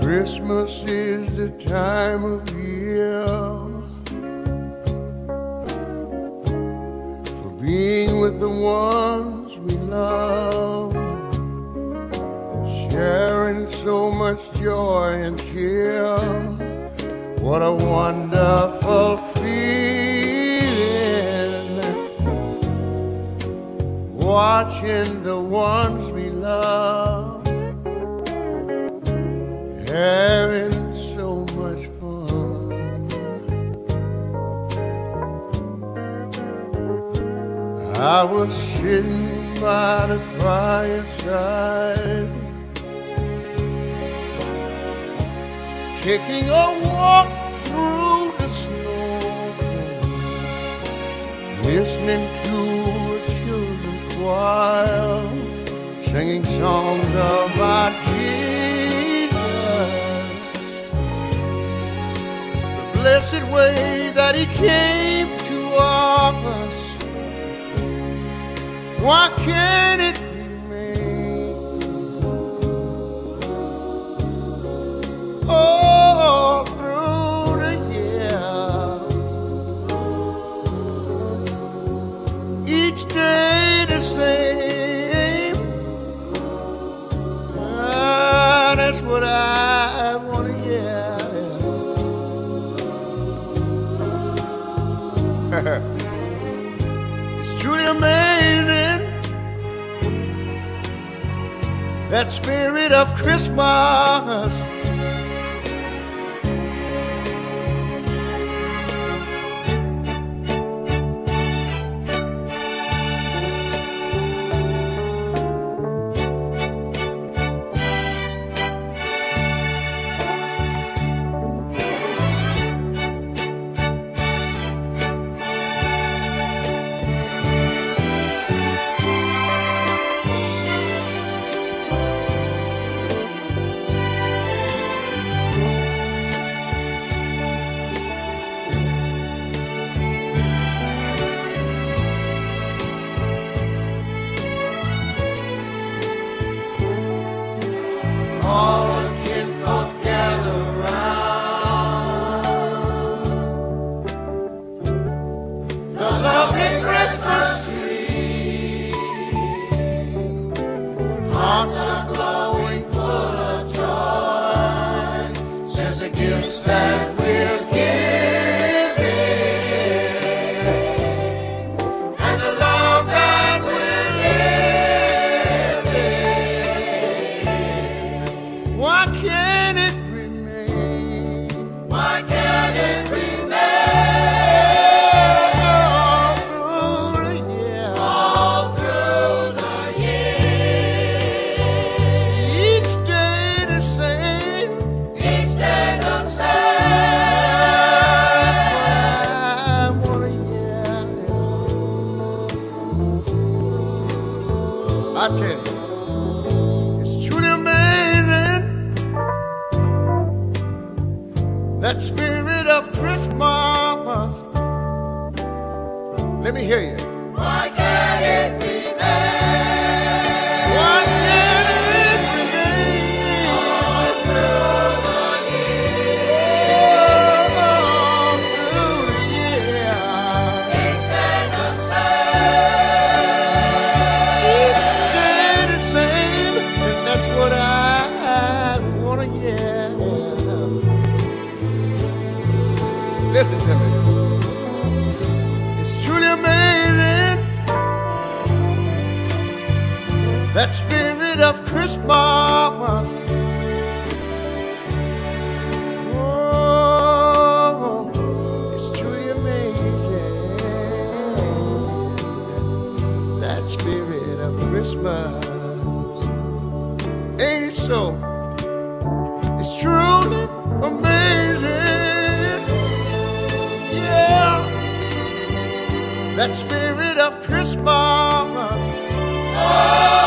Christmas is the time of year for being with the ones we love, sharing so much joy and cheer. What a wonderful feeling! Watching the ones we love having so much fun. I was sitting by the fireside, taking a walk through the snow, listening to choir, singing songs about Jesus, the blessed way that he came to us. Why can't it it's truly amazing that spirit of Christmas. Why can't that spirit of Christmas. Let me hear you. Why can't it remain? That spirit of Christmas. Oh, it's truly amazing that spirit of Christmas. Ain't it so? It's truly amazing. Yeah. That spirit of Christmas. Oh.